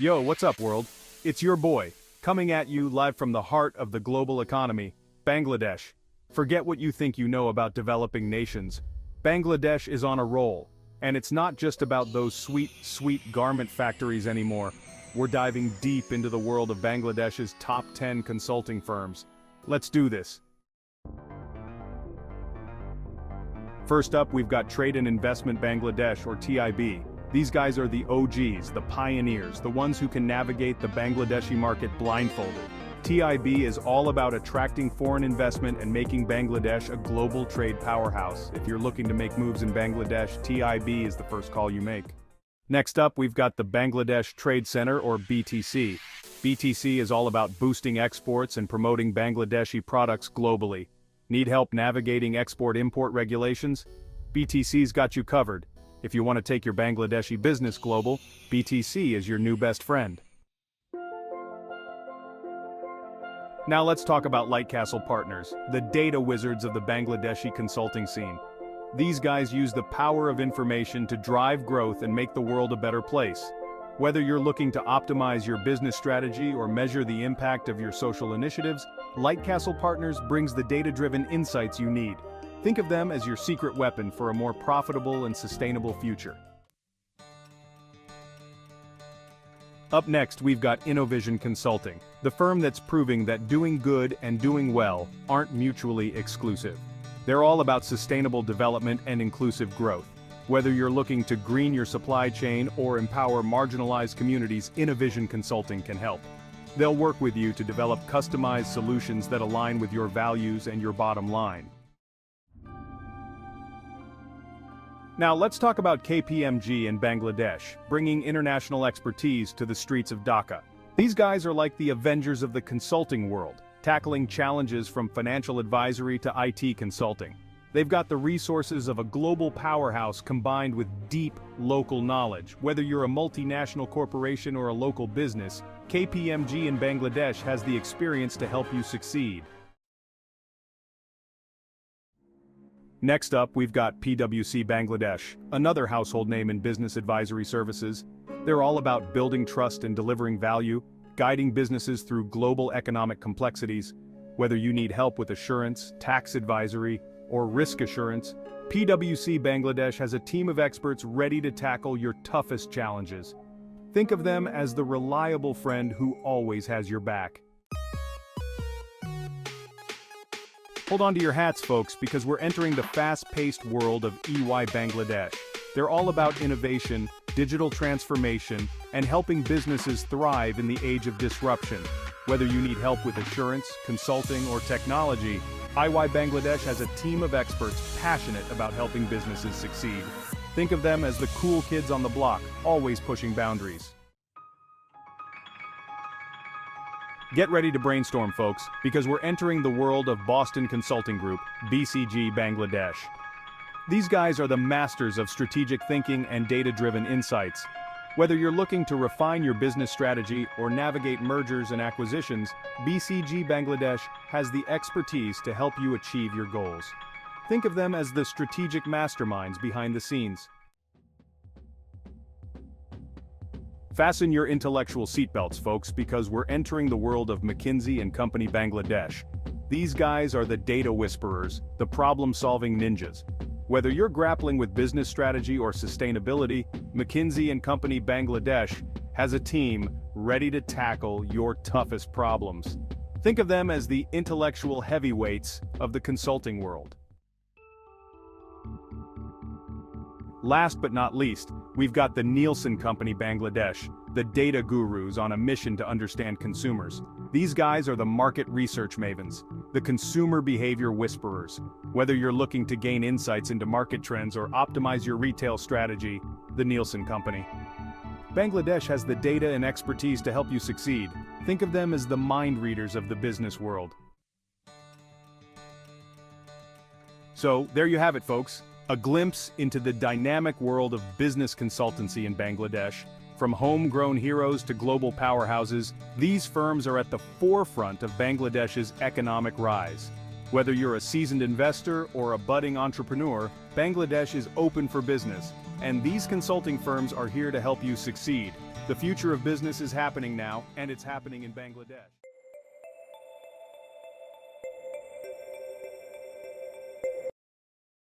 Yo, what's up world? It's your boy, coming at you live from the heart of the global economy, Bangladesh. Forget what you think you know about developing nations. Bangladesh is on a roll, and it's not just about those sweet, sweet garment factories anymore. We're diving deep into the world of Bangladesh's top 10 consulting firms. Let's do this. First up, we've got Trade and Investment Bangladesh, or TIB. These guys are the OGs, the pioneers, the ones who can navigate the Bangladeshi market blindfolded. TIB is all about attracting foreign investment and making Bangladesh a global trade powerhouse. If you're looking to make moves in Bangladesh, TIB is the first call you make. Next up, we've got the Bangladesh Trade Center, or BTC. BTC is all about boosting exports and promoting Bangladeshi products globally. Need help navigating export-import regulations? BTC's got you covered. If you want to take your Bangladeshi business global, BTC is your new best friend. Now let's talk about Lightcastle Partners, the data wizards of the Bangladeshi consulting scene. These guys use the power of information to drive growth and make the world a better place. Whether you're looking to optimize your business strategy or measure the impact of your social initiatives, Lightcastle Partners brings the data-driven insights you need. Think of them as your secret weapon for a more profitable and sustainable future. Up next, we've got Innovision Consulting, the firm that's proving that doing good and doing well aren't mutually exclusive. They're all about sustainable development and inclusive growth. Whether you're looking to green your supply chain or empower marginalized communities, Innovision Consulting can help. They'll work with you to develop customized solutions that align with your values and your bottom line. Now let's talk about KPMG in Bangladesh, bringing international expertise to the streets of Dhaka. These guys are like the Avengers of the consulting world, tackling challenges from financial advisory to IT consulting. They've got the resources of a global powerhouse combined with deep local knowledge. Whether you're a multinational corporation or a local business, KPMG in Bangladesh has the experience to help you succeed. Next up, we've got PwC Bangladesh, another household name in business advisory services. They're all about building trust and delivering value, guiding businesses through global economic complexities. Whether you need help with assurance, tax advisory, or risk assurance, PwC Bangladesh has a team of experts ready to tackle your toughest challenges. Think of them as the reliable friend who always has your back. Hold on to your hats folks because we're entering the fast-paced world of EY Bangladesh. They're all about innovation, digital transformation, and helping businesses thrive in the age of disruption. Whether you need help with assurance, consulting, or technology, EY Bangladesh has a team of experts passionate about helping businesses succeed. Think of them as the cool kids on the block, always pushing boundaries. Get ready to brainstorm folks, because we're entering the world of Boston Consulting Group, BCG Bangladesh. These guys are the masters of strategic thinking and data-driven insights. Whether you're looking to refine your business strategy or navigate mergers and acquisitions, BCG Bangladesh has the expertise to help you achieve your goals. Think of them as the strategic masterminds behind the scenes. Fasten your intellectual seatbelts, folks, because we're entering the world of McKinsey and Company Bangladesh. These guys are the data whisperers, the problem-solving ninjas. Whether you're grappling with business strategy or sustainability, McKinsey and Company Bangladesh has a team ready to tackle your toughest problems. Think of them as the intellectual heavyweights of the consulting world. Last but not least, we've got the Nielsen Company Bangladesh, the data gurus on a mission to understand consumers. These guys are the market research mavens, the consumer behavior whisperers. Whether you're looking to gain insights into market trends or optimize your retail strategy, the Nielsen Company. Bangladesh has the data and expertise to help you succeed. Think of them as the mind readers of the business world. So, there you have it folks. A glimpse into the dynamic world of business consultancy in Bangladesh. From homegrown heroes to global powerhouses, these firms are at the forefront of Bangladesh's economic rise. Whether you're a seasoned investor or a budding entrepreneur, Bangladesh is open for business, and these consulting firms are here to help you succeed. The future of business is happening now, and it's happening in Bangladesh.